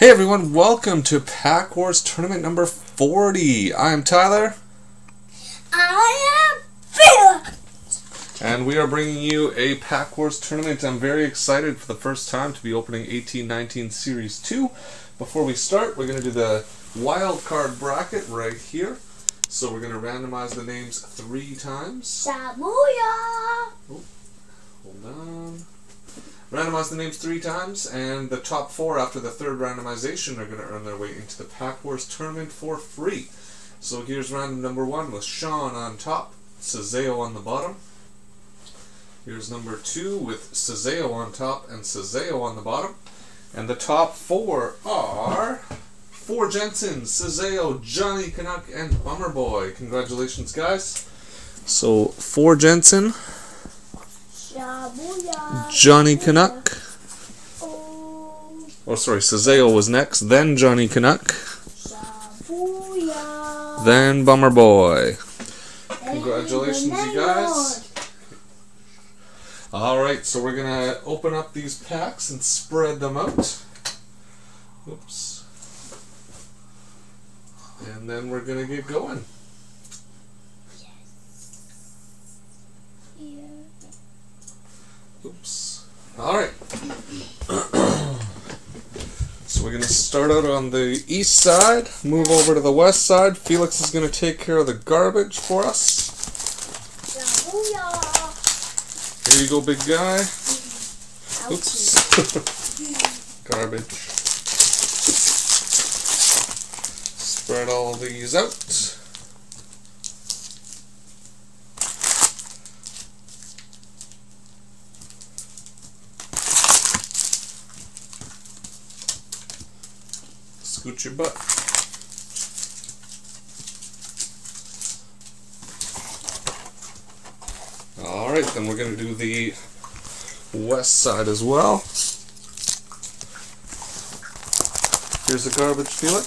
Hey everyone, welcome to Pack Wars Tournament number 40. I'm Tyler, I am Bill. and we are bringing you a Pack Wars tournament. I'm very excited for the first time to be opening 1819 Series 2. Before we start, we're going to do the wild card bracket right here. So we're going to randomize the names three times. Samuya. Oh, hold on. Randomize the names three times, and the top four after the third randomization are going to earn their way into the Pack Wars tournament for free. So here's random number one with Sean on top, Sazeo on the bottom. Here's number two with Sazeo on top and Sazeo on the bottom. And the top four are Four Jensen, Sazeo, Johnny Canuck, and Bummer Boy. Congratulations, guys. So, Four Jensen. Johnny Canuck. Oh, sorry, Sazeo was next, then Johnny Canuck, then Bummer Boy. Congratulations, you guys. Alright, so we're gonna open up these packs and spread them out. Oops. And then we're gonna get going. Yeah. Oops. Alright. so we're gonna start out on the east side, move over to the west side. Felix is gonna take care of the garbage for us. Here you go, big guy. Mm, Oops. Garbage. Spread all these out. Your butt. Alright, then we're going to do the west side as well. Here's the garbage, Felix.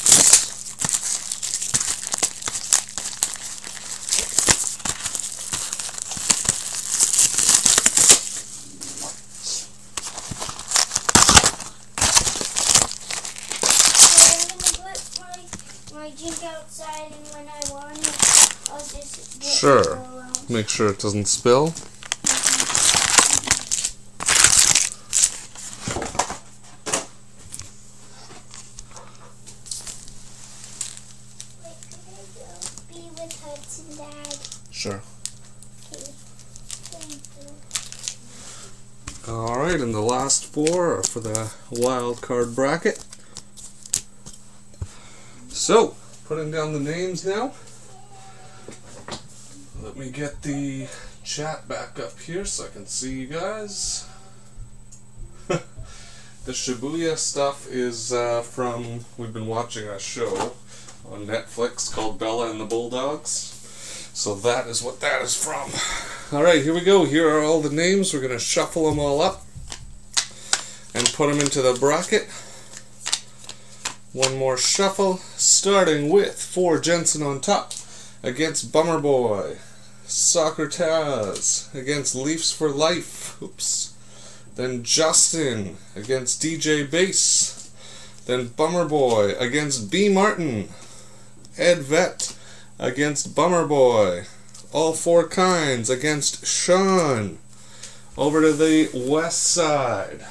So I'm gonna put my my drink outside, and when I want it, I'll just get Sure. Make sure it doesn't spill. Wait, can I go be with Hudson, Dad? Sure. You. Alright, and the last four are for the wild card bracket. So, putting down the names now. Let me get the chat back up here so I can see you guys. the Shibuya stuff is uh, from, we've been watching a show on Netflix called Bella and the Bulldogs. So that is what that is from. Alright, here we go. Here are all the names. We're going to shuffle them all up and put them into the bracket. One more shuffle, starting with four Jensen on top against Bummer Boy. Soccer Taz against Leafs for Life. Oops. Then Justin against DJ Bass. Then Bummer Boy against B Martin. Ed Vet against Bummer Boy. All four kinds against Sean. Over to the west side.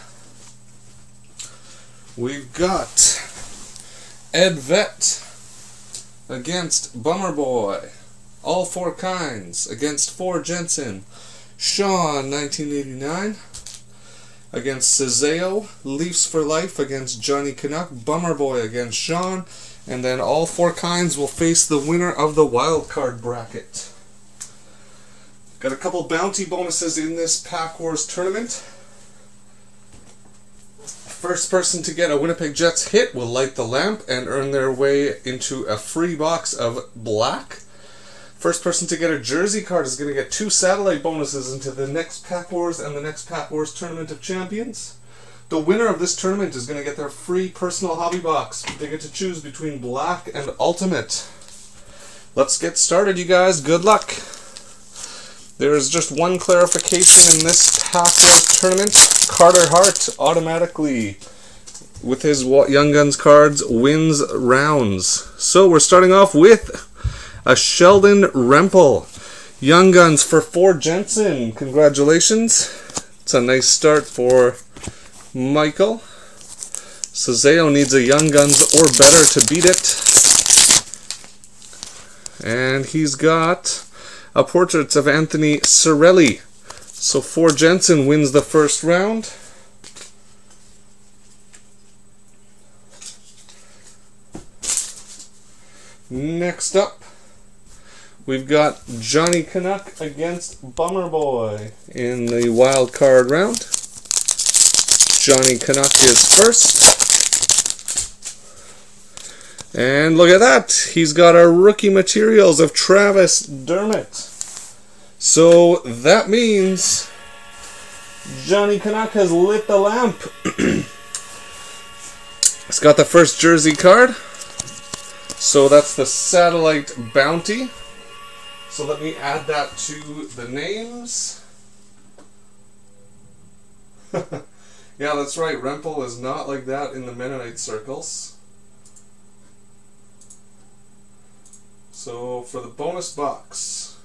We've got Ed Vet against Bummer Boy. All four kinds against Four Jensen. Sean, 1989 against Cezeo. Leafs for Life against Johnny Canuck. Bummer Boy against Sean. And then all four kinds will face the winner of the wild card bracket. Got a couple bounty bonuses in this Pack Wars tournament. First person to get a Winnipeg Jets hit will light the lamp and earn their way into a free box of black. First person to get a jersey card is going to get two satellite bonuses into the next Pack Wars and the next Pack Wars Tournament of Champions. The winner of this tournament is going to get their free personal hobby box. They get to choose between black and ultimate. Let's get started, you guys. Good luck. There is just one clarification in this Wars tournament. Carter Hart automatically with his Young Guns cards wins rounds. So we're starting off with a Sheldon Rempel. Young Guns for Ford Jensen. Congratulations. It's a nice start for Michael. Sazeo needs a Young Guns or better to beat it. And he's got a portrait of Anthony Cirelli. So Ford Jensen wins the first round. Next up, we've got Johnny Canuck against Bummer Boy in the wild card round. Johnny Canuck is first. And look at that. He's got our rookie materials of Travis Dermott. So that means Johnny Canuck has lit the lamp. it's got the first jersey card. So that's the satellite bounty. So let me add that to the names. yeah, that's right. Rempel is not like that in the Mennonite circles. So for the bonus box,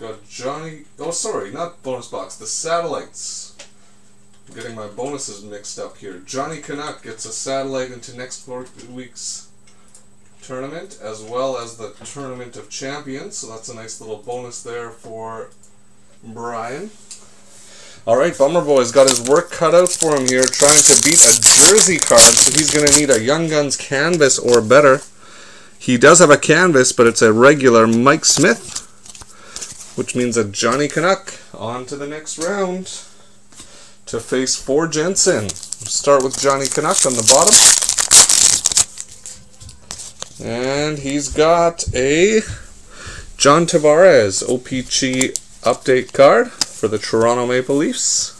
got Johnny. Oh, sorry, not bonus box. The satellites. I'm getting my bonuses mixed up here. Johnny Canuck gets a satellite into next week's tournament, as well as the Tournament of Champions. So that's a nice little bonus there for Brian. Alright, Bummer Boy's got his work cut out for him here, trying to beat a jersey card, so he's going to need a Young Guns canvas or better. He does have a canvas, but it's a regular Mike Smith, which means a Johnny Canuck. On to the next round to face Ford Jensen. Start with Johnny Canuck on the bottom. And he's got a John Tavares OPC update card for the Toronto Maple Leafs.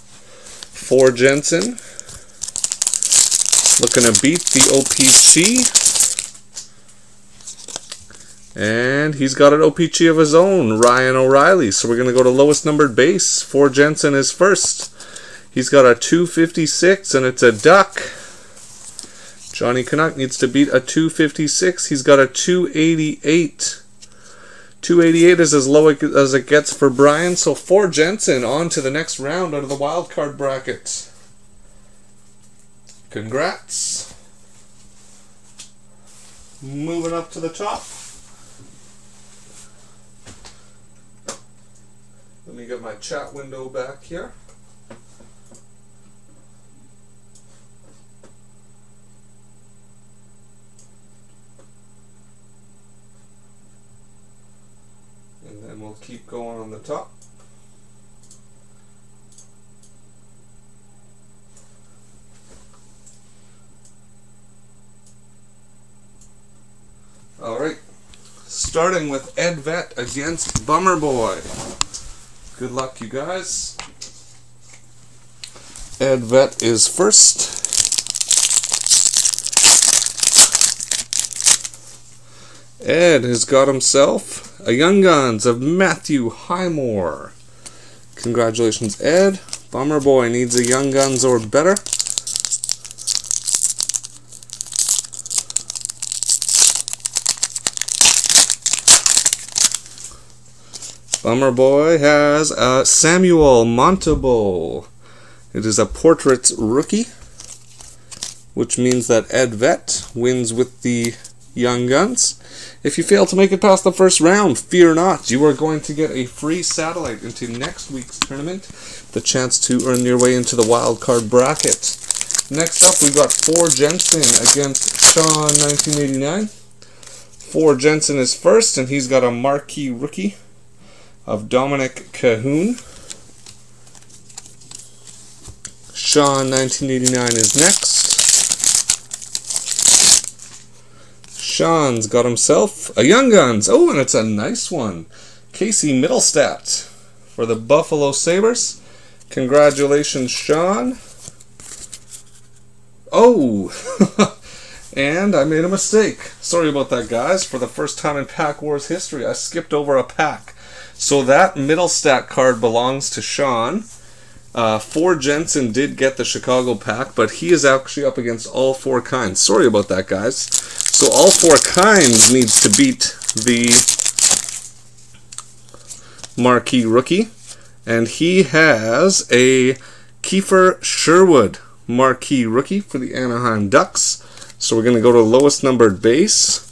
Ford Jensen looking to beat the OPC and he's got an OPC of his own, Ryan O'Reilly. So we're going to go to lowest numbered base. Ford Jensen is first. He's got a 256 and it's a duck. Johnny Canuck needs to beat a 256. He's got a 288. 288 is as low as it gets for Brian. So Ford Jensen on to the next round out of the wild card bracket. Congrats. Moving up to the top. Let me get my chat window back here. And then we'll keep going on the top. All right, starting with Ed Vet against Bummer Boy. Good luck, you guys. Ed Vet is first. Ed has got himself a Young Guns of Matthew Highmore. Congratulations, Ed. Bummer Boy needs a Young Guns or better. Bummer Boy has Samuel Montembeault. It is a portraits rookie, which means that Ed Vet wins with the Young Guns. If you fail to make it past the first round, fear not. You are going to get a free satellite into next week's tournament, the chance to earn your way into the wild card bracket. Next up, we've got 4 Jensen against Sean 1989. 4 Jensen is first, and he's got a marquee rookie of Dominic Kahun. Sean 1989 is next. Sean's got himself a Young Guns. Oh, and it's a nice one. Casey Mittelstadt for the Buffalo Sabres. Congratulations, Sean. Oh, and I made a mistake. Sorry about that, guys. For the first time in Pack Wars history, I skipped over a pack. So that middle stack card belongs to Sean. Uh, four Jensen did get the Chicago pack, but he is actually up against all four kinds. Sorry about that, guys. So all four kinds needs to beat the marquee rookie, and he has a Kiefer Sherwood marquee rookie for the Anaheim Ducks. So we're going to go to lowest numbered base.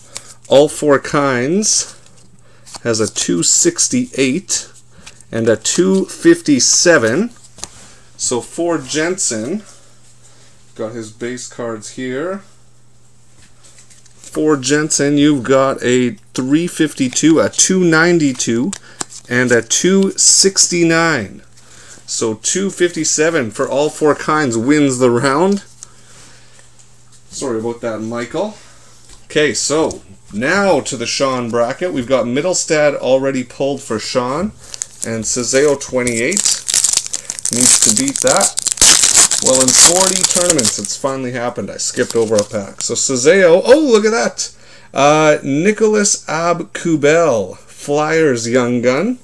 All four kinds has a 268 and a 257. So for Jensen, got his base cards here. For Jensen, you've got a 352, a 292, and a 269. So 257 for all four kinds wins the round. Sorry about that, Michael. Okay, so now to the Sean bracket. We've got Mittelstadt already pulled for Sean, and Cezeo 28 needs to beat that. Well, in 40 tournaments, it's finally happened. I skipped over a pack. So Cezeo, oh, look at that. Uh, Nicholas Aube-Kubel, Flyers Young Gun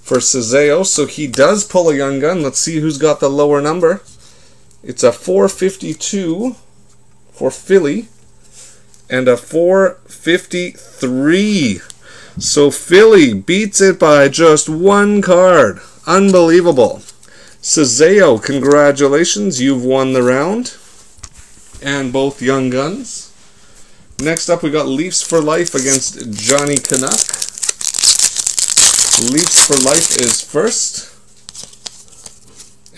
for Cezeo. So he does pull a Young Gun. Let's see who's got the lower number. It's a 452 for Philly and a 453. So Philly beats it by just one card. Unbelievable. Cezeo, congratulations, you've won the round. And both Young Guns. Next up, we got Leafs for Life against Johnny Canuck. Leafs for Life is first.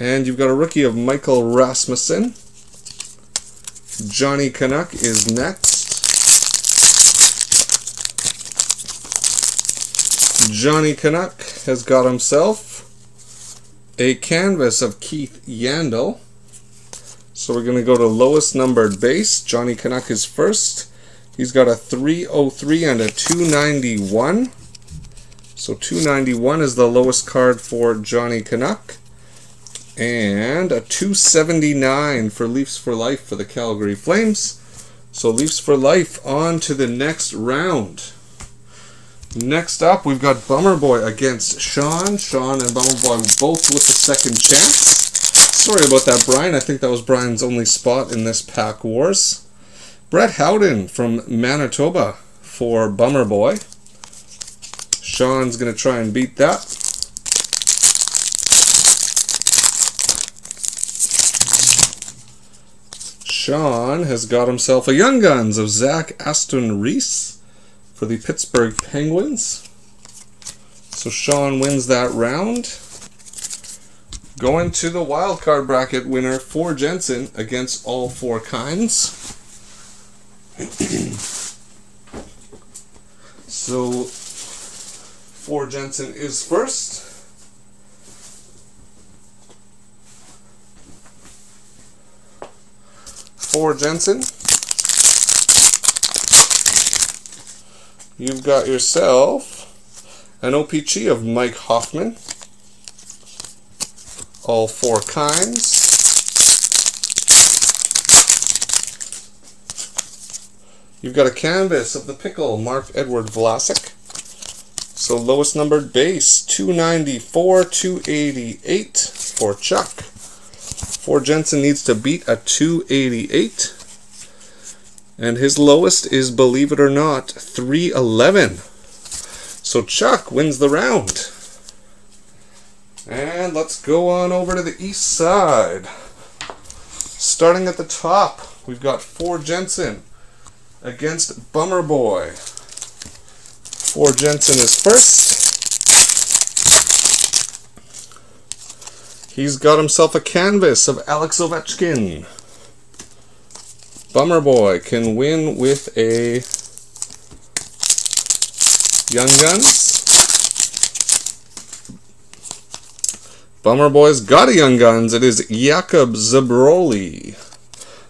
And you've got a rookie of Michael Rasmussen. Johnny Canuck is next. Johnny Canuck has got himself a canvas of Keith Yandle. So we're going to go to lowest numbered base. Johnny Canuck is first. He's got a 303 and a 291. So 291 is the lowest card for Johnny Canuck. And a 279 for Leafs for Life for the Calgary Flames. So Leafs for Life on to the next round. Next up, we've got Bummer Boy against Sean. Sean and Bummer Boy both with the second chance. Sorry about that, Brian. I think that was Brian's only spot in this Pack Wars. Brett Howden from Manitoba for Bummer Boy. Sean's going to try and beat that. Sean has got himself a Young Guns of Zach Aston Reese for the Pittsburgh Penguins. So Sean wins that round. Going to the wild card bracket winner for Jensen against all four kinds. so for Jensen is first. For Jensen. You've got yourself an OPC of Mike Hoffman. All four kinds. You've got a canvas of the pickle, Mark Edward Vlasic. So lowest numbered base, 294, 288 for Chuck. For Jensen needs to beat a 288. And his lowest is, believe it or not, 311. So Chuck wins the round. And let's go on over to the east side. Starting at the top, we've got For Jensen against Bummer Boy. For Jensen is first. He's got himself a canvas of Alex Ovechkin. Bummer Boy can win with a Young Guns. Bummer Boy's got a Young Guns. It is Jakub Zboril.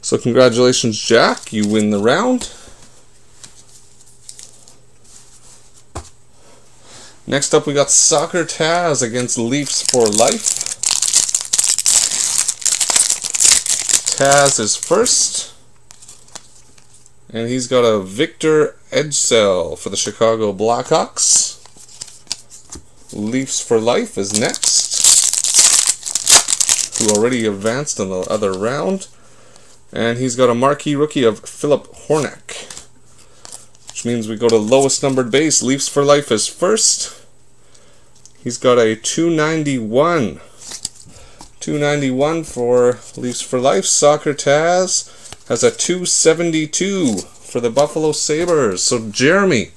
So congratulations, Jack. You win the round. Next up, we got Soccer Taz against Leafs for Life. Taz is first. And he's got a Victor Ejdsell for the Chicago Blackhawks. Leafs for Life is next. who already advanced in the other round. And he's got a marquee rookie of Filip Hronek. Which means we go to lowest numbered base. Leafs for Life is first. He's got a 291. 291 for Leafs for Life. Soccer Taz has a 272 for the Buffalo Sabres. So Jeremy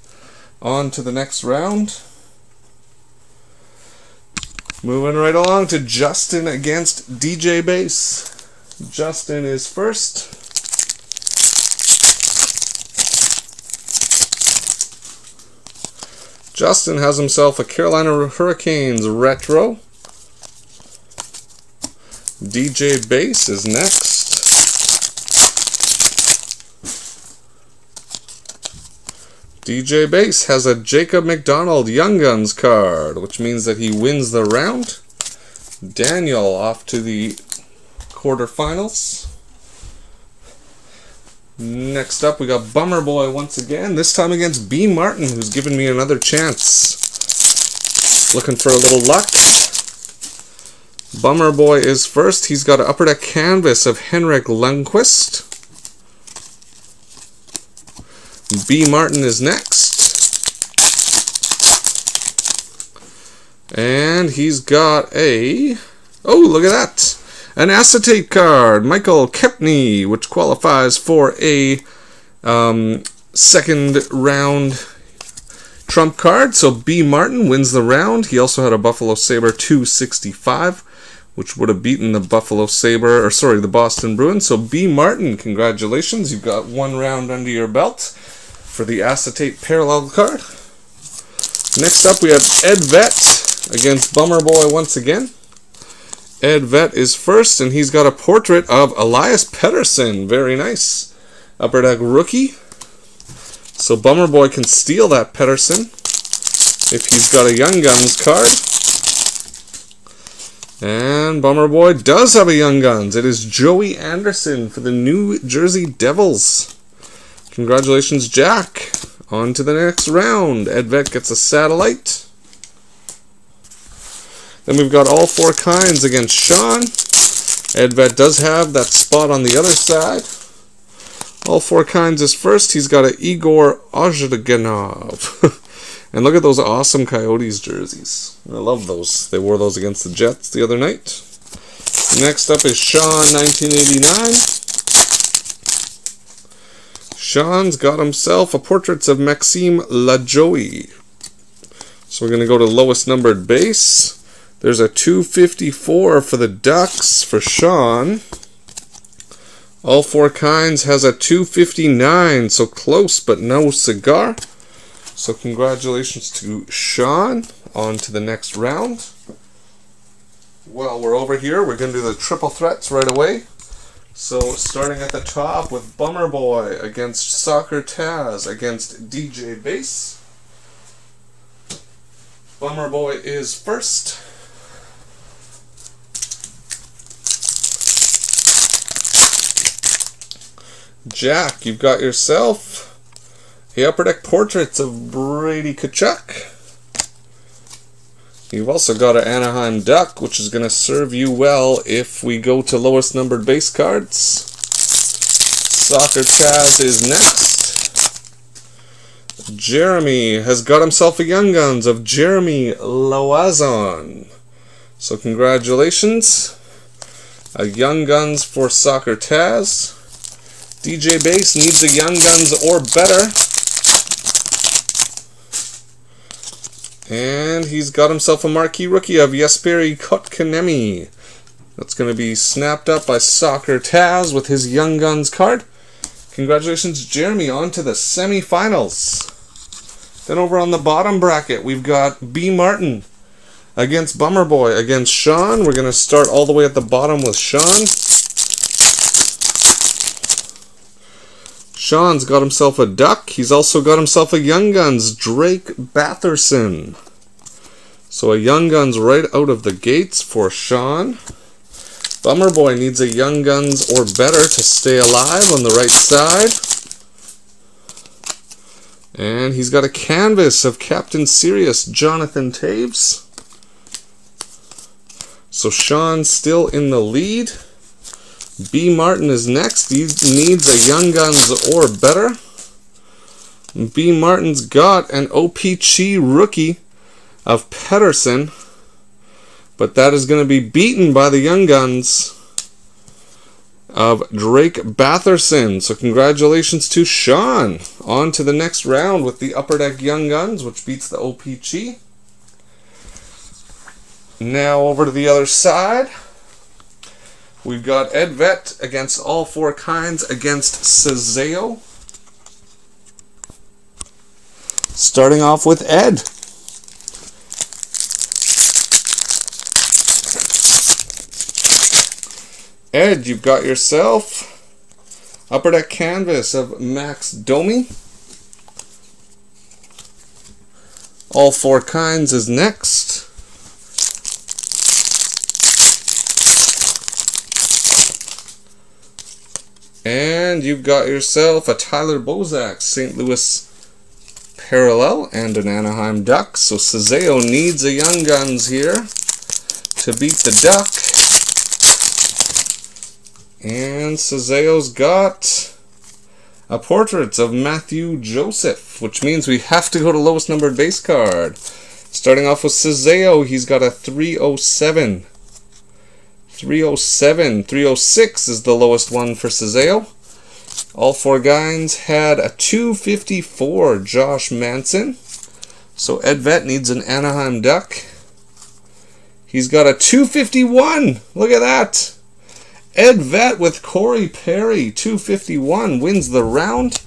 on to the next round. Moving right along to Justin against DJ Base. Justin is first. Justin has himself a Carolina Hurricanes retro. DJ Base is next. DJ Base has a Jacob MacDonald Young Guns card, which means that he wins the round. Daniel off to the quarterfinals. Next up, we got Bummer Boy once again, this time against B. Martin, who's given me another chance. Looking for a little luck. Bummer Boy is first. He's got an upper deck canvas of Henrik Lundqvist. B. Martin is next. And he's got a... Oh, look at that! An acetate card, Michael Kempny, which qualifies for a um, second round trump card. So B. Martin wins the round. He also had a Buffalo Sabre 265, which would have beaten the Buffalo Sabre, or sorry, the Boston Bruins. So B. Martin, congratulations. You've got one round under your belt for the acetate parallel card. Next up, we have Ed Vet against Bummer Boy once again. Ed Vet is first, and he's got a portrait of Elias Pettersson. Very nice. Upper Deck rookie. So Bummer Boy can steal that Pettersson if he's got a Young Guns card. And Bummer Boy does have a Young Guns. It is Joey Anderson for the New Jersey Devils. Congratulations, Jack. On to the next round. Edvet gets a satellite. Then we've got all four kinds against Sean. Edvet does have that spot on the other side. All four kinds is first. He's got an Igor Ozhiganov. and look at those awesome Coyotes jerseys. I love those. They wore those against the Jets the other night. Next up is Sean 1989. Sean's got himself a portraits of Maxime Lajoie. So we're going to go to lowest numbered base. There's a 254 for the Ducks for Sean. All four kinds has a 259, so close but no cigar. So congratulations to Sean. On to the next round. Well, we're over here. We're going to do the triple threats right away. So starting at the top with Bummer Boy against Soccer Taz against DJ Base. Bummer Boy is first. Jack, you've got yourself the Upper Deck Portraits of Brady Tkachuk. You've also got an Anaheim Duck, which is going to serve you well if we go to lowest numbered base cards. Soccer Taz is next. Jeremy has got himself a Young Guns of Jeremy Lauzon. So congratulations. A Young Guns for Soccer Taz. DJ Base needs a Young Guns or better. And he's got himself a marquee rookie of Jesperi Kotkaniemi. That's going to be snapped up by Soccer Taz with his Young Guns card. Congratulations, Jeremy, on to the semifinals. Then over on the bottom bracket, we've got B. Martin against Bummer Boy against Sean. We're going to start all the way at the bottom with Sean. Sean's got himself a duck. He's also got himself a Young Guns Drake Batherson. So a Young Guns right out of the gates for Sean. Bummer Boy needs a Young Guns or better to stay alive on the right side. And he's got a canvas of Captain Serious, Jonathan Toews. So Sean's still in the lead. B. Martin is next. He needs a Young Guns or better. B. Martin's got an OPC rookie of Pettersson. But that is going to be beaten by the Young Guns of Drake Batherson. So congratulations to Sean. On to the next round with the Upper Deck Young Guns, which beats the OPC. Now over to the other side. We've got Ed Vet against all four kinds against Cezeo. Starting off with Ed. Ed, you've got yourself Upper Deck Canvas of Max Domi. All four kinds is next. And you've got yourself a Tyler Bozak St. Louis Parallel and an Anaheim Duck. So Cezeo needs a Young Guns here to beat the Duck. And Cezeo's got a portrait of Matthew Joseph, which means we have to go to lowest numbered base card. Starting off with Cezeo, he's got a 307. 307. 306 is the lowest one for Cezeo. All four guys had a 254 Josh Manson. So Ed Vet needs an Anaheim Duck. He's got a 251. Look at that. Ed Vet with Corey Perry, 251, wins the round.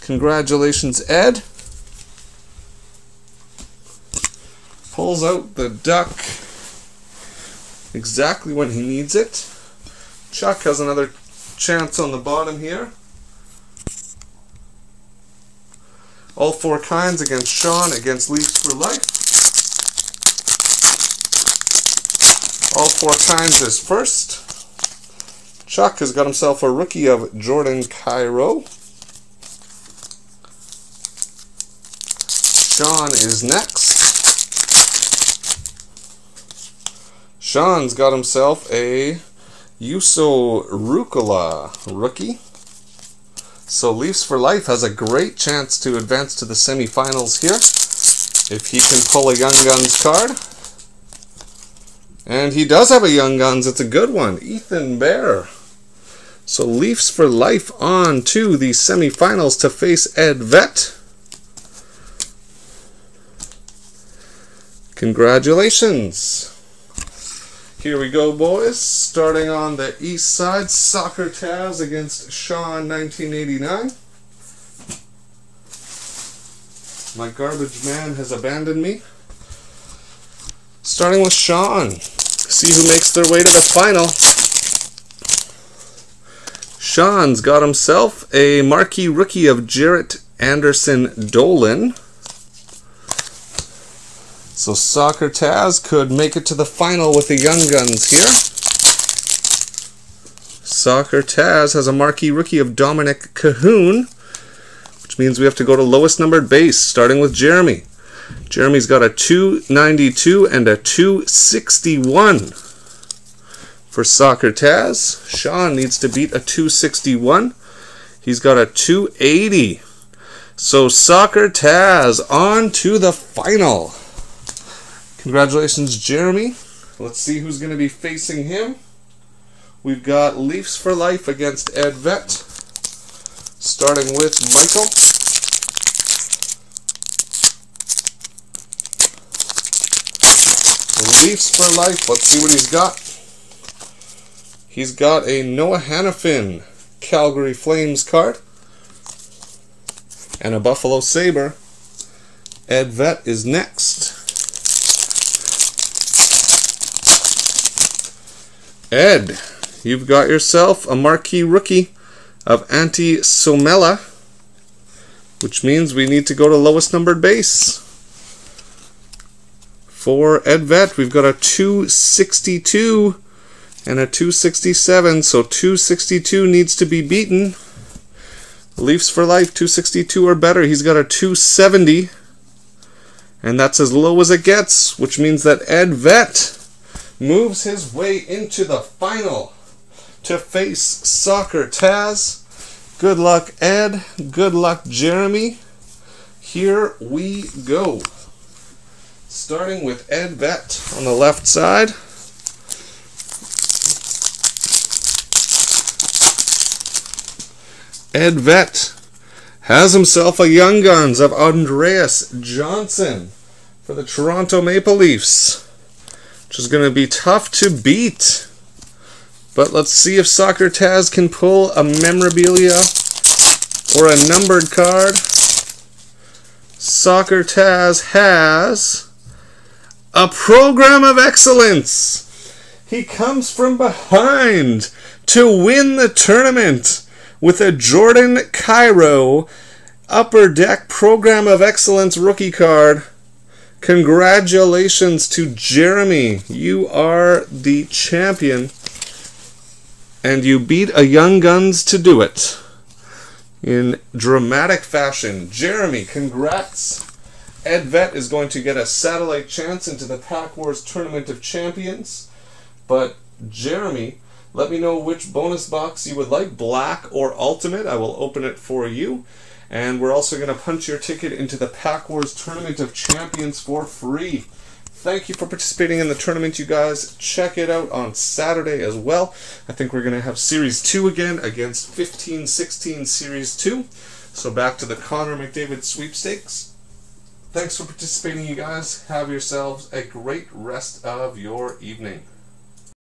Congratulations, Ed. Pulls out the duck exactly when he needs it. Chuck has another chance on the bottom here. All four kinds against Sean, against Leafs for Life. All four kinds is first. Chuck has got himself a rookie of Jordan Kyrou. Sean is next. Sean's got himself a Juuso Riikola rookie. So Leafs for Life has a great chance to advance to the semifinals here if he can pull a Young Guns card. And he does have a Young Guns. It's a good one. Ethan Bear. So Leafs for Life on to the semifinals to face Ed Vet. Congratulations. Here we go, boys. Starting on the east side, Soccer Taz against Sean 1989. My garbage man has abandoned me. Starting with Sean. See who makes their way to the final. Sean's got himself a marquee rookie of Jaret Anderson Dolan. So Soccer Taz could make it to the final with the Young Guns here. Soccer Taz has a marquee rookie of Dominic Kahun, which means we have to go to lowest numbered base, starting with Jeremy. Jeremy's got a 292 and a 261 for Soccer Taz. Sean needs to beat a 261. He's got a 280. So Soccer Taz on to the final. Congratulations, Jeremy. Let's see who's going to be facing him. We've got Leafs for Life against Ed Vet. Starting with Michael. Leafs for Life. Let's see what he's got. He's got a Noah Hanifin Calgary Flames card. And a Buffalo Sabre. Ed Vet is next. Ed, you've got yourself a marquee rookie of Antti Suomela, which means we need to go to lowest numbered base. For Ed Vet, we've got a 262 and a 267, so 262 needs to be beaten. Leafs for life, 262 or better. He's got a 270, and that's as low as it gets, which means that Ed Vet moves his way into the final to face Soccer Taz. Good luck, Ed. Good luck, Jeremy. Here we go. Starting with Ed Vet on the left side. Ed Vet has himself a Young Guns of Andreas Johnsson for the Toronto Maple Leafs, which is going to be tough to beat. But let's see if Soccer Taz can pull a memorabilia or a numbered card. Soccer Taz has a program of excellence. He comes from behind to win the tournament with a Jordan Kyrou Upper Deck Program of Excellence rookie card. Congratulations to Jeremy. You are the champion. And you beat a Young Guns to do it in dramatic fashion. Jeremy, congrats. Ed Vet is going to get a satellite chance into the Pack Wars Tournament of Champions. But Jeremy, let me know which bonus box you would like, black or ultimate. I will open it for you. And we're also going to punch your ticket into the Pack Wars Tournament of Champions for free. Thank you for participating in the tournament, you guys. Check it out on Saturday as well. I think we're going to have Series 2 again against 15 16 Series 2. So back to the Connor McDavid sweepstakes. Thanks for participating, you guys. Have yourselves a great rest of your evening.